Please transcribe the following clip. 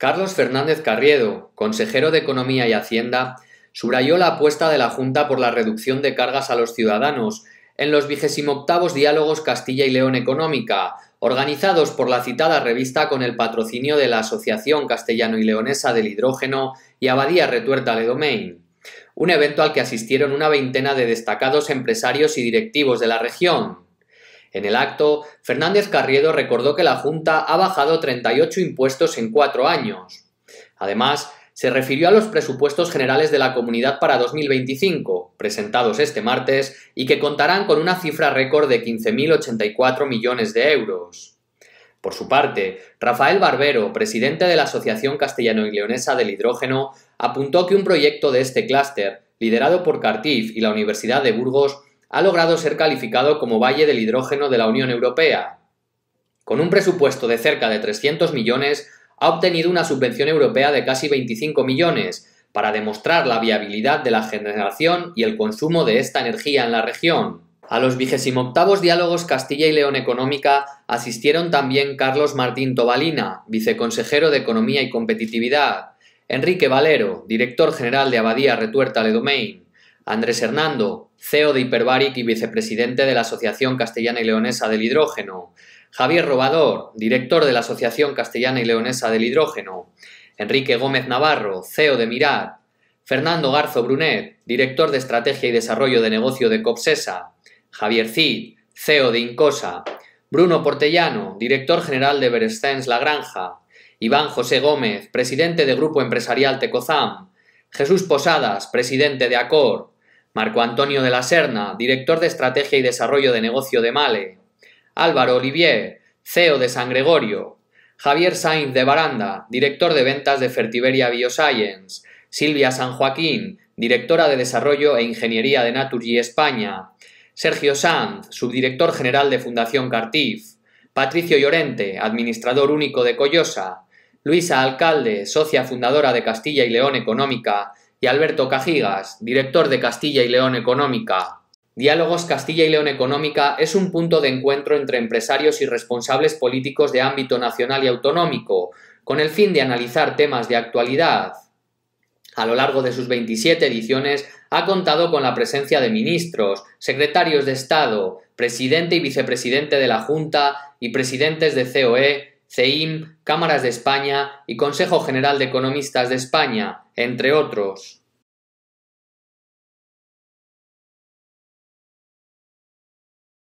Carlos Fernández Carriedo, consejero de Economía y Hacienda, subrayó la apuesta de la Junta por la reducción de cargas a los ciudadanos en los octavos diálogos Castilla y León Económica, organizados por la citada revista con el patrocinio de la Asociación Castellano y Leonesa del Hidrógeno y Abadía Retuerta Le Domain, un evento al que asistieron una veintena de destacados empresarios y directivos de la región, en el acto, Fernández Carriedo recordó que la Junta ha bajado 38 impuestos en cuatro años. Además, se refirió a los presupuestos generales de la comunidad para 2025, presentados este martes, y que contarán con una cifra récord de 15.084 millones de euros. Por su parte, Rafael Barbero, presidente de la Asociación Castellano y Leonesa del Hidrógeno, apuntó que un proyecto de este clúster, liderado por Cartif y la Universidad de Burgos, ha logrado ser calificado como Valle del Hidrógeno de la Unión Europea. Con un presupuesto de cerca de 300 millones, ha obtenido una subvención europea de casi 25 millones para demostrar la viabilidad de la generación y el consumo de esta energía en la región. A los octavos diálogos Castilla y León Económica asistieron también Carlos Martín Tobalina, viceconsejero de Economía y Competitividad, Enrique Valero, director general de Abadía Retuerta Le Domain, Andrés Hernando, CEO de Hiperbaric y vicepresidente de la Asociación Castellana y Leonesa del Hidrógeno, Javier Robador, director de la Asociación Castellana y Leonesa del Hidrógeno, Enrique Gómez Navarro, CEO de Mirat, Fernando Garzo Brunet, director de Estrategia y Desarrollo de Negocio de Copsesa, Javier Cid, CEO de Incosa, Bruno Portellano, director general de Berestens La Granja, Iván José Gómez, presidente de Grupo Empresarial Tecozam, Jesús Posadas, presidente de Acor, Marco Antonio de la Serna, director de Estrategia y Desarrollo de Negocio de Male, Álvaro Olivier, CEO de San Gregorio, Javier Sainz de Baranda, director de ventas de Fertiberia Bioscience, Silvia San Joaquín, directora de Desarrollo e Ingeniería de Naturgy España, Sergio Sanz, subdirector general de Fundación Cartif, Patricio Llorente, administrador único de Coyosa, Luisa Alcalde, socia fundadora de Castilla y León Económica, y Alberto Cajigas, director de Castilla y León Económica. Diálogos Castilla y León Económica es un punto de encuentro entre empresarios y responsables políticos de ámbito nacional y autonómico, con el fin de analizar temas de actualidad. A lo largo de sus 27 ediciones ha contado con la presencia de ministros, secretarios de Estado, presidente y vicepresidente de la Junta y presidentes de COE, CEIM, Cámaras de España y Consejo General de Economistas de España, entre otros.